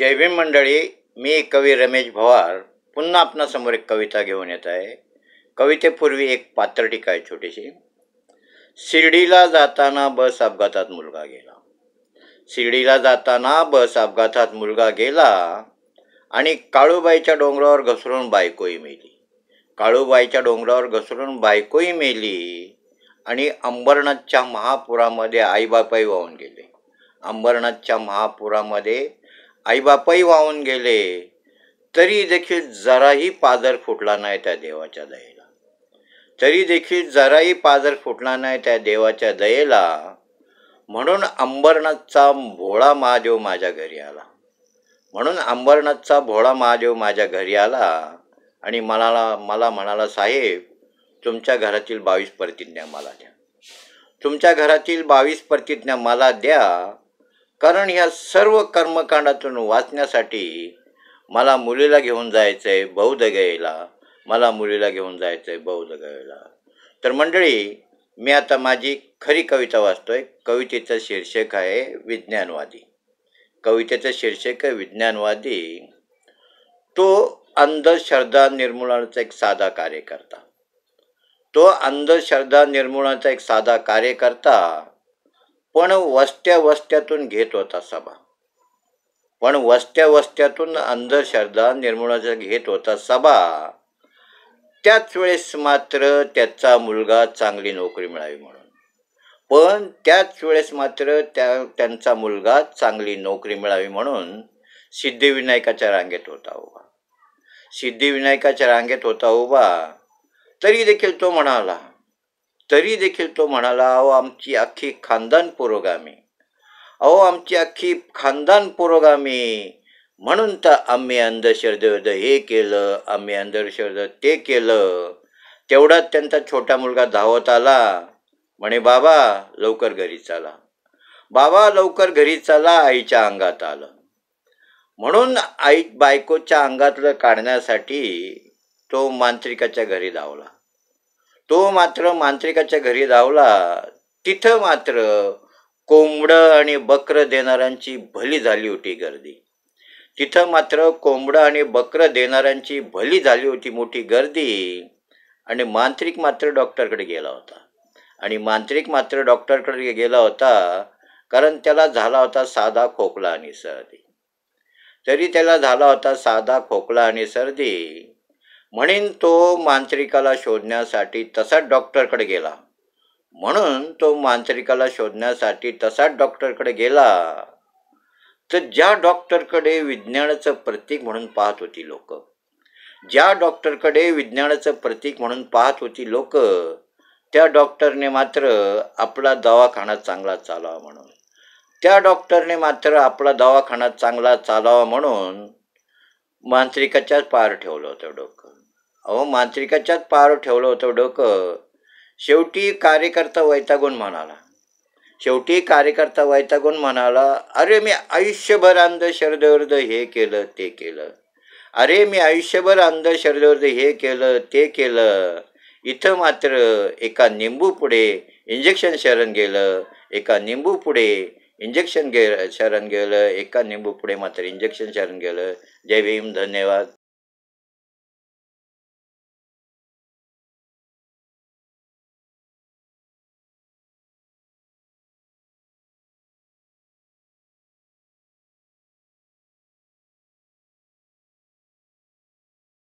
जयभीम मंडळी मी कवी रमेश भवार. पुन्हा आपणासमोर एक कविता घेऊन येत आहे. कवितेपूर्वी एक पात्र टीका आहे छोटीशी. शिर्डीला जाताना बस अपघातात मुलगा गेला. शिर्डीला जाताना बस अपघातात मुलगा गेला आणि काळूबाईच्या डोंगरावर घसरून बायकोही मेली. काळूबाईच्या डोंगरावर घसरून बायकोही मेली आणि अंबरनाथच्या महापुरामध्ये आईबापाही वाहून गेले. अंबरनाथच्या महापुरामध्ये आईबापाही वाहून गेले. तरी देखील जराही पादर फुटला नाही त्या देवाच्या दयेला. तरी देखील जराही पादर फुटला नाही त्या देवाच्या दयेला. म्हणून अंबरनाथचा भोळा महादेव माझ्या घरी आला. म्हणून अंबरनाथचा भोळा महादेव माझ्या घरी आला आणि मला मला म्हणाला साहेब तुमच्या घरातील बावीस प्रतिज्ञा मला द्या. तुमच्या घरातील बावीस प्रतिज्ञा मला द्या. कारण ह्या सर्व कर्मकांडातून वाचण्यासाठी मला मुलीला घेऊन जायचं आहे बौद्ध गयेला मला मुलीला घेऊन जायचं आहे बौद्ध गयेला तर मंडळी मी आता माझी खरी कविता वाचतोय. कवितेचं शीर्षक आहे विज्ञानवादी. कवितेचं शीर्षक आहे विज्ञानवादी. तो अंधश्रद्धा निर्मूलनाचा एक साधा कार्यकर्ता. तो अंधश्रद्धा निर्मूलनाचा एक साधा कार्यकर्ता पण वस्त्या वस्त्यातून घेत होता सभा. पण वस्त्या वस्त्यातून अंधश्रद्धा निर्मूलनाचा घेत होता सभा. त्याच वेळेस मात्र त्याचा मुलगा चांगली नोकरी मिळावी म्हणून. पण त्याच वेळेस मात्र त्या त्यांचा मुलगा चांगली नोकरी मिळावी म्हणून सिद्धिविनायकाच्या रांगेत होता उभा. सिद्धिविनायकाच्या रांगेत होता उभा. तरी देखील तो म्हणाला तरी देखील तो म्हणाला अहो आमची अख्खी खानदान पुरोगामी. अहो आमची अख्खी खानदान पुरोगामी. म्हणून तर आम्ही अंधश्रद्धेवर हे केलं आम्ही अंधश्रद्ध ते केलं. तेवढ्यात त्यांचा छोटा मुलगा धावत आला. म्हणे बाबा लवकर घरी चला. बाबा लवकर घरी चला आईच्या अंगात आलं. म्हणून आई बायकोच्या अंगातलं काढण्यासाठी तो मांत्रिकाच्या घरी धावला. तो मात्र मांत्रिकाच्या घरी धावला. तिथं मात्र कोंबडं आणि बकरं देणाऱ्यांची भली झाली होती गर्दी. तिथं मात्र कोंबडं आणि बकरं देणाऱ्यांची भली झाली होती मोठी गर्दी. आणि मांत्रिक मात्र डॉक्टरकडे गेला होता. आणि मांत्रिक मात्र डॉक्टरकडे गेला होता कारण त्याला झाला होता साधा खोकला आणि सर्दी. तरी त्याला झाला होता साधा खोकला आणि सर्दी. म्हणून तो मांत्रिकाला शोधण्यासाठी तसाच डॉक्टरकडे गेला. म्हणून तो मांत्रिकाला शोधण्यासाठी तसाच डॉक्टरकडे गेला. तर ज्या डॉक्टरकडे विज्ञानाचं प्रतीक म्हणून पाहत होती लोक ज्या डॉक्टरकडे विज्ञानाचं प्रतीक म्हणून पाहत होती लोक त्या डॉक्टरने मात्र आपला दवाखाना चांगला चालावा म्हणून त्या डॉक्टरने मात्र आपला दवाखाना चांगला चालावा म्हणून मांत्रिकाच्याच पार ठेवलं होतं डोकं. अहो मांत्रिकाच्याच पार ठेवलं होतं डोकं. शेवटी कार्यकर्ता वैतागून म्हणाला. शेवटी कार्यकर्ता वैतागून म्हणाला अरे मी आयुष्यभर अंध शरदवर्ध हे केलं ते केलं. अरे मी आयुष्यभर अंध शरदवर्ध हे केलं ते केलं. इथं मात्र एका निंबू पुढे इंजेक्शन शरण गेलं एका निंबू पुढे इंजेक्शन गे शरण गेलं एका निंबू पुढे मात्र इंजेक्शन शरण गेलं. जय भीम धन्यवाद.